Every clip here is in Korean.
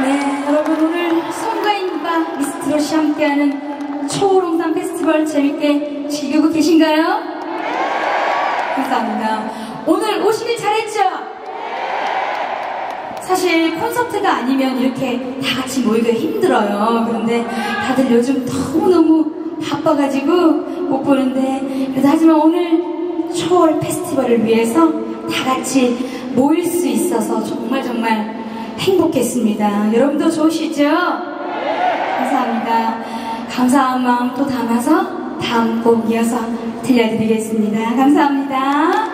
네, 여러분 오늘 송가인과 미스트롯이 함께하는 초롱산 페스티벌 재밌게 즐기고 계신가요? 감사합니다. 오늘 오시길 잘했죠? 사실 콘서트가 아니면 이렇게 다 같이 모이기가 힘들어요. 그런데 다들 요즘 너무너무 바빠가지고 못 보는데 그래도 하지만 오늘 초월 페스티벌을 위해서 다 같이 모일 수 있어서 정말 정말 행복했습니다. 여러분도 좋으시죠? 감사합니다. 감사한 마음 또 담아서 다음 곡 이어서 들려드리겠습니다. 감사합니다.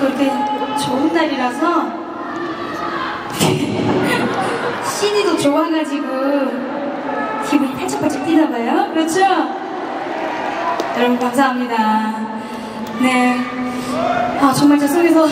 그렇게 좋은 날이라서 신이도 좋아가지고 기분이 팔짝팔짝 뛰나봐요. 그렇죠? 여러분 감사합니다. 네. 아 정말 저 속에서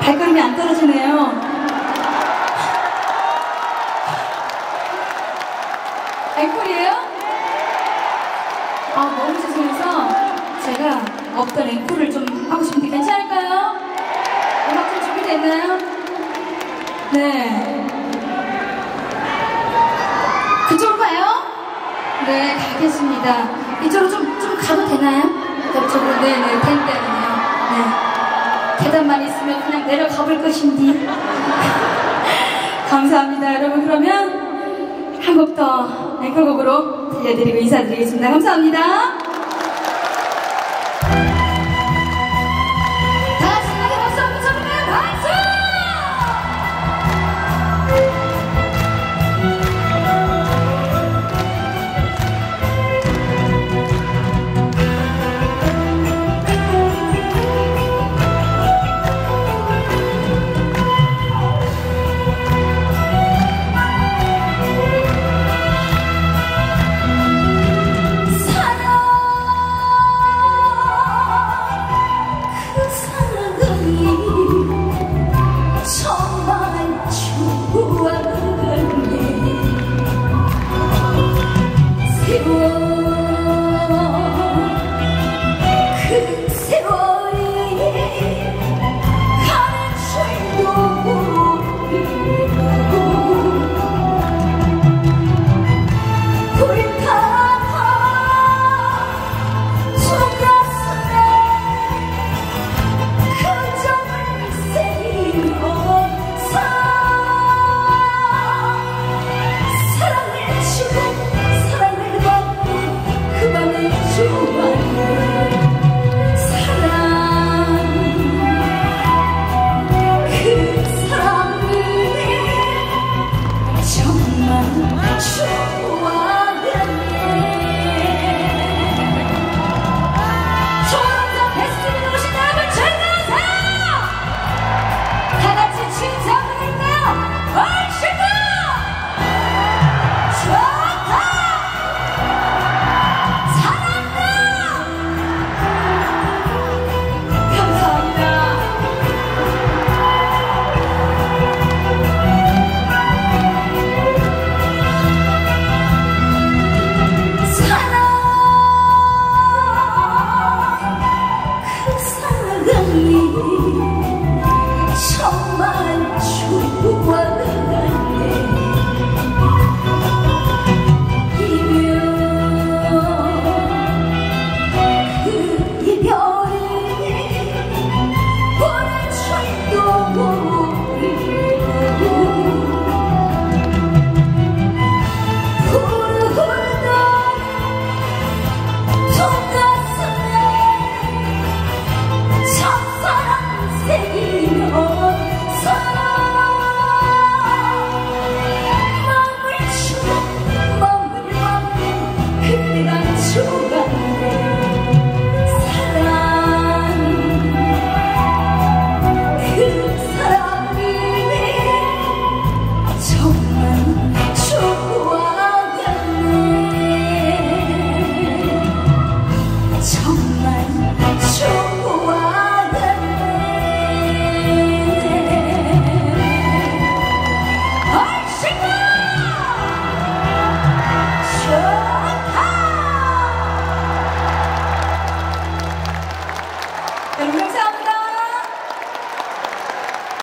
발걸음이 안 떨어지네요. 앵콜이에요? 아 너무 죄송해서 제가 없던 앵콜을 되나요? 네. 그쪽으로가요? 네, 가겠습니다. 이쪽으로 좀, 좀 가도 되나요? 저쪽으로, 네네, 된다네요. 네. 계단만 있으면 그냥 내려가 볼 것인지. 감사합니다, 여러분. 그러면 한 곡 더 앵콜곡으로 들려드리고 인사드리겠습니다. 감사합니다. 你愁